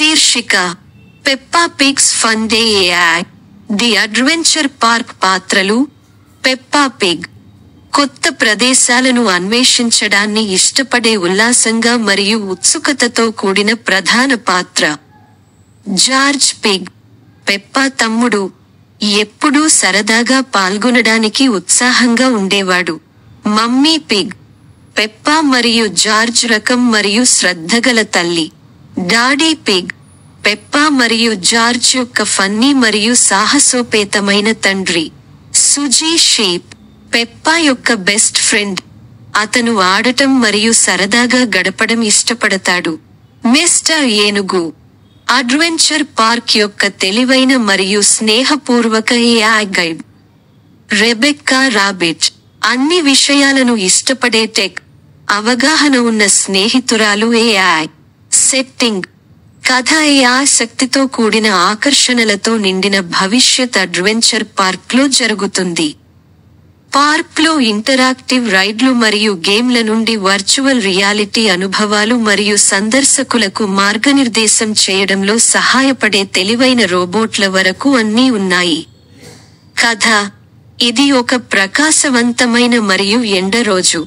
శీర్షిక Peppa Pig's fun day at the adventure park పాత్రలు Peppa Pig. కొత్త ప్రదేశాలను అన్వేషించడాన్ని ఇష్టపడే ఉల్లాసంగా మరియు ఉత్సుకతతో కూడిన ప్రధాన పాత్ర. జార్జ్ పిగ్ పెప్పా తమ్ముడు ఎప్పుడూ సరదాగా పాల్గొనడానికి ఉత్సాహంగా ఉండేవాడు. మమ్మీ పిగ్ పెప్పా మరియు జార్జ్ రకం మరియు శ్రద్ధగల తల్లి. డాడీ పిగ్ పెప్పా మరియు జార్జ్ యొక్క ఫన్నీ మరియు సాహసోపేతమైన తండ్రి సుజీ షీప్ పెప్పా యొక్క బెస్ట్ ఫ్రెండ్. అతను ఆడటం మరియు సరదాగా గడపడం ఇష్టపడతాడు. మిస్టర్ ఏనుగు అడ్వెంచర్ పార్క్ యొక్క తెలివైన మరియు స్నేహపూర్వక ఏఐ గైడ్ రెబెక్కా రాబిట్ అన్ని విషయాలను ఇష్టపడే టెక్ అవగాహన ఉన్న స్నేహితురాలు ఏఐ. సెట్టింగ్ కథ ఏ ఆసక్తితో కూడిన ఆకర్షణలతో నిండిన భవిష్యత్ అడ్వెంచర్ పార్క్లో జరుగుతుంది. పార్క్లో ఇంటరాక్టివ్ రైడ్లు మరియు గేమ్ల నుండి వర్చువల్ రియాలిటీ అనుభవాలు మరియు సందర్శకులకు మార్గనిర్దేశం చేయడంలో సహాయపడే తెలివైన రోబోట్ల వరకు అన్నీ ఉన్నాయి. కథ ఇది ఒక ప్రకాశవంతమైన మరియు ఎండ రోజు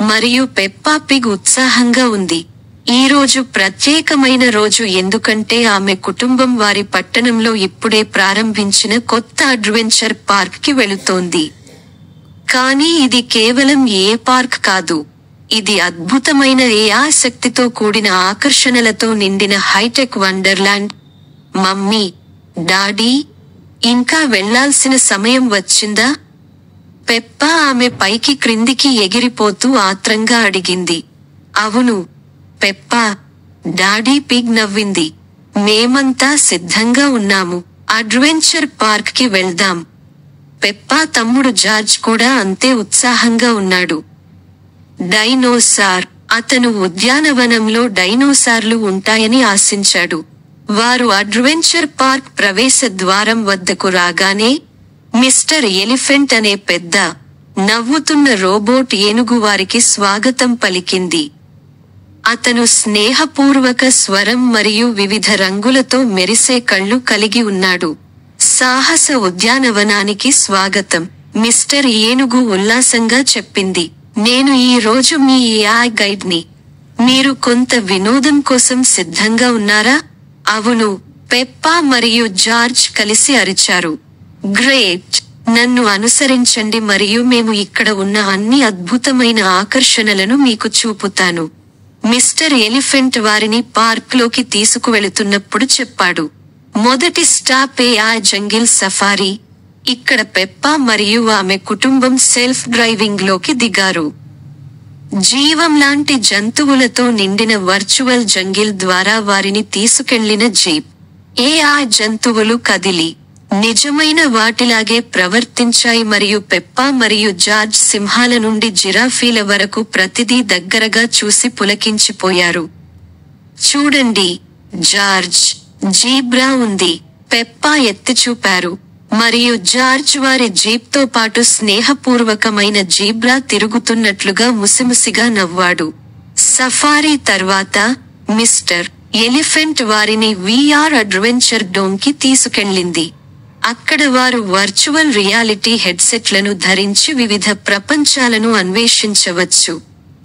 మరియు పెప్పా పిగ్ ఉత్సాహంగా ఉంది. ఈరోజు ప్రత్యేకమైన రోజు ఎందుకంటే ఆమె కుటుంబం వారి పట్టణంలో ఇప్పుడే ప్రారంభించిన కొత్త అడ్వెంచర్ పార్క్కి వెళుతోంది. కానీ ఇది కేవలం ఏ పార్క్ కాదు ఇది అద్భుతమైన ఏ ఆసక్తితో కూడిన ఆకర్షణలతో నిండిన హైటెక్ వండర్లాండ్. మమ్మీ డాడీ ఇంకా వెళ్ళాల్సిన సమయం వచ్చిందా? పెప్ప ఆమె పైకి క్రిందికి ఎగిరిపోతూ ఆత్రంగా అడిగింది. అవును పెప్పా. డాడీ పిగ్ నవ్వింది. మేమంతా సిద్ధంగా ఉన్నాము. అడ్వెంచర్ పార్క్కి వెళ్దాం. పెప్పా తమ్ముడు జార్జ్ కూడా అంతే ఉత్సాహంగా ఉన్నాడు. డైనోసార్. అతను ఉద్యానవనంలో డైనోసార్లు ఉంటాయని ఆశించాడు. వారు అడ్వెంచర్ పార్క్ ప్రవేశ ద్వారం వద్దకు రాగానే మిస్టర్ ఎలిఫెంట్ అనే పెద్ద నవ్వుతున్న రోబోట్ ఏనుగు వారికి స్వాగతం పలికింది. అతను స్నేహపూర్వక స్వరం మరియు వివిధ రంగులతో మెరిసే కళ్ళు కలిగి ఉన్నాడు. సాహస ఉద్యానవనానికి స్వాగతం. మిస్టర్ ఏనుగు ఉల్లాసంగా చెప్పింది. నేను ఈ రోజు మీ ఏఐ గైడ్ని. మీరు కొంత వినోదం కోసం సిద్ధంగా ఉన్నారా? అవును. పెప్పా మరియు జార్జ్ కలిసి అరిచారు. గ్రేట్. నన్ను అనుసరించండి మరియు మేము ఇక్కడ ఉన్న అన్ని అద్భుతమైన ఆకర్షణలను మీకు చూపుతాను. మిస్టర్ ఎలిఫెంట్ వారిని పార్క్లోకి తీసుకువెళుతున్నప్పుడు చెప్పాడు. మొదటి స్టాప్ ఏ ఆ జంగిల్ సఫారీ. ఇక్కడ పెప్పా మరియు ఆమె కుటుంబం సెల్ఫ్ డ్రైవింగ్లోకి దిగారు. జీవం లాంటి జంతువులతో నిండిన వర్చువల్ జంగిల్ ద్వారా వారిని తీసుకెళ్ళిన జీప్. ఏ ఆ జంతువులు కదిలి నిజమైన వాటిలాగే ప్రవర్తించాయి మరియు పెప్పా మరియు జార్జ్ సింహాల నుండి జిరాఫీల వరకు ప్రతిదీ దగ్గరగా చూసి పులకించిపోయారు. చూడండి జార్జ్ జీబ్రా ఉంది. పెప్పా ఎత్తి చూపారు మరియు జార్జ్ వారి జీప్తో పాటు స్నేహపూర్వకమైన జీబ్రా తిరుగుతున్నట్లుగా ముసిముసిగా నవ్వాడు. సఫారీ తర్వాత మిస్టర్ ఎలిఫెంట్ వారిని వీఆర్ అడ్వెంచర్ డోమ్కి తీసుకెళ్ళింది. అక్కడ వారు వర్చువల్ రియాలిటీ హెడ్సెట్లను ధరించి వివిధ ప్రపంచాలను అన్వేషించవచ్చు.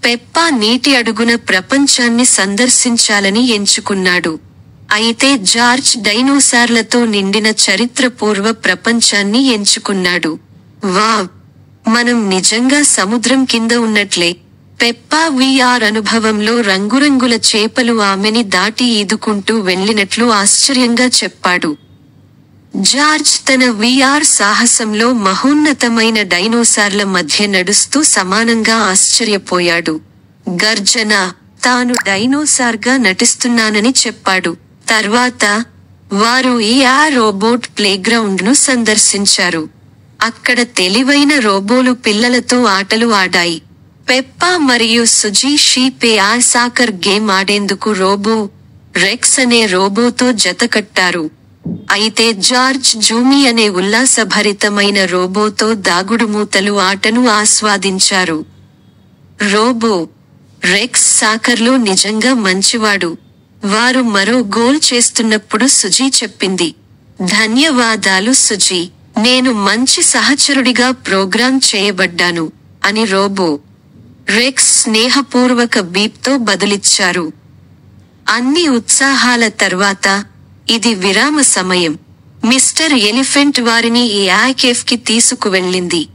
పెప్పా నీటి అడుగున ప్రపంచాన్ని సందర్శించాలని ఎంచుకున్నాడు. అయితే జార్జ్ డైనోసార్లతో నిండిన చరిత్రపూర్వ ప్రపంచాన్ని ఎంచుకున్నాడు. వావ్! మనం నిజంగా సముద్రం కింద ఉన్నట్లే. పెప్పా వీఆర్ అనుభవంలో రంగురంగుల చేపలు ఆమెని దాటి ఈదుకుంటూ వెళ్ళినట్లు ఆశ్చర్యంగా చెప్పాడు. జార్జ్ తన విఆర్ సాహసంలో మహోన్నతమైన డైనోసార్ల మధ్య నడుస్తూ సమానంగా ఆశ్చర్యపోయాడు. గర్జన తాను డైనోసార్గా నటిస్తున్నానని చెప్పాడు. తర్వాత వారు ఈఆర్ రోబోట్ ప్లేగ్రౌండ్ను సందర్శించారు. అక్కడ తెలివైన రోబోలు పిల్లలతో ఆటలు ఆడాయి. పెప్పా మరియు సుజీ షీపే ఆ సాకర్ గేమ్ ఆడేందుకు రోబో రెక్స్ అనే రోబోతో జతకట్టారు అయితే జార్జ్ జూమీ అనే ఉల్లాసభరితమైన రోబోతో దాగుడుమూతలు ఆటను ఆస్వాదించారు. రోబో రెక్స్ సాకర్లో నిజంగా మంచివాడు. వారు మరో గోల్ చేస్తున్నప్పుడు సుజీ చెప్పింది. ధన్యవాదాలు సుజీ నేను మంచి సహచరుడిగా ప్రోగ్రాం చేయబడ్డాను అని రోబో రెక్స్ స్నేహపూర్వక బీప్తో బదులిచ్చారు. అన్ని ఉత్సాహాల తర్వాత ఇది విరామ సమయం. మిస్టర్ ఎలిఫెంట్ వారిని ఈ యాకేఫ్కి తీసుకువెళ్ళింది.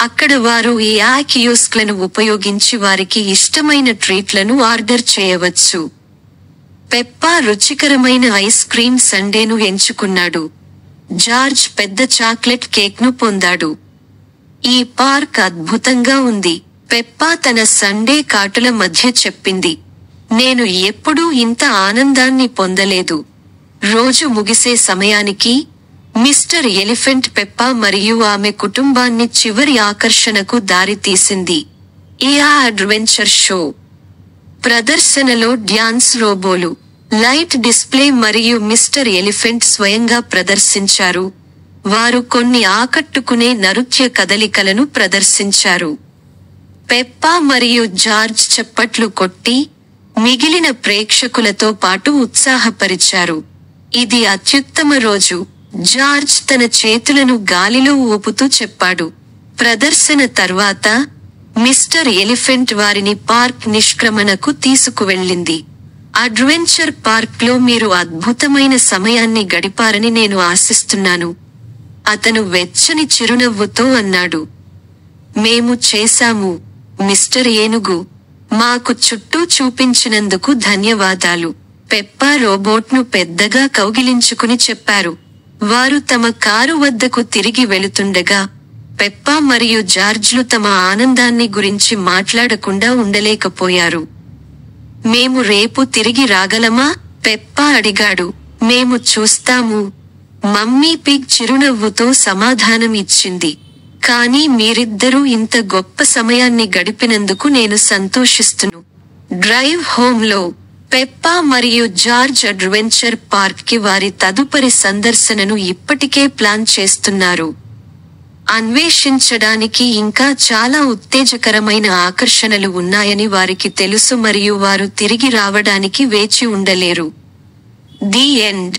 అక్కడ వారు ఈ యాక్యూస్క్లను ఉపయోగించి వారికి ఇష్టమైన ట్రీట్లను ఆర్డర్ చేయవచ్చు. పెప్పా రుచికరమైన ఐస్ క్రీమ్ సండేను ఎంచుకున్నాడు. జార్జ్ పెద్ద చాక్లెట్ కేక్ను పొందాడు. ఈ పార్క్ అద్భుతంగా ఉంది. పెప్పా తన సండే కాటుల మధ్య చెప్పింది. నేను ఎప్పుడూ ఇంత ఆనందాన్ని పొందలేదు. రోజు ముగిసే సమయానికి మిస్టర్ ఎలిఫెంట్ పెప్పా మరియు ఆమె కుటుంబాన్ని చివరి ఆకర్షణకు దారితీసింది. AR adventure show. ప్రదర్శనలో డ్యాన్స్ రోబోలు లైట్ డిస్ప్లే మరియు మిస్టర్ ఎలిఫెంట్ స్వయంగా ప్రదర్శించారు. వారు కొన్ని ఆకట్టుకునే నృత్య కదలికలను ప్రదర్శించారు. పెప్పా మరియు జార్జ్ చప్పట్లు కొట్టి మిగిలిన ప్రేక్షకులతో పాటు ఉత్సాహపరిచారు. ఇది అత్యుత్తమ రోజు. జార్జ్ తన చేతులను గాలిలో ఊపుతూ చెప్పాడు. ప్రదర్శన తర్వాత మిస్టర్ ఎలిఫెంట్ వారిని పార్క్ నిష్క్రమణకు తీసుకువెళ్ళింది. అడ్వెంచర్ పార్క్లో మీరు అద్భుతమైన సమయాన్ని గడిపారని నేను ఆశిస్తున్నాను. అతను వెచ్చని చిరునవ్వుతో అన్నాడు. మేము చేశాము మిస్టర్ ఏనుగు. మాకు చుట్టూ చూపించినందుకు ధన్యవాదాలు. పెప్పా రోబోట్ను పెద్దగా కౌగిలించుకుని చెప్పారు. వారు తమ కారు వద్దకు తిరిగి వెళుతుండగా పెప్పా మరియు జార్జ్లు తమ ఆనందాన్ని గురించి మాట్లాడకుండా ఉండలేకపోయారు. మేము రేపు తిరిగి రాగలమా? పెప్పా అడిగాడు. మేము చూస్తాము. మమ్మీ పిగ్ చిరునవ్వుతో సమాధానం ఇచ్చింది. కానీ మీరిద్దరూ ఇంత గొప్ప సమయాన్ని గడిపినందుకు నేను సంతోషిస్తును. డ్రైవ్ హోమ్లో పెప్పా మరియు జార్జ్ అడ్వెంచర్ పార్క్కి వారి తదుపరి సందర్శనను ఇప్పటికే ప్లాన్ చేస్తున్నారు. అన్వేషించడానికి ఇంకా చాలా ఉత్తేజకరమైన ఆకర్షణలు ఉన్నాయని వారికి తెలుసు మరియు వారు తిరిగి రావడానికి వేచి ఉండలేరు. The end.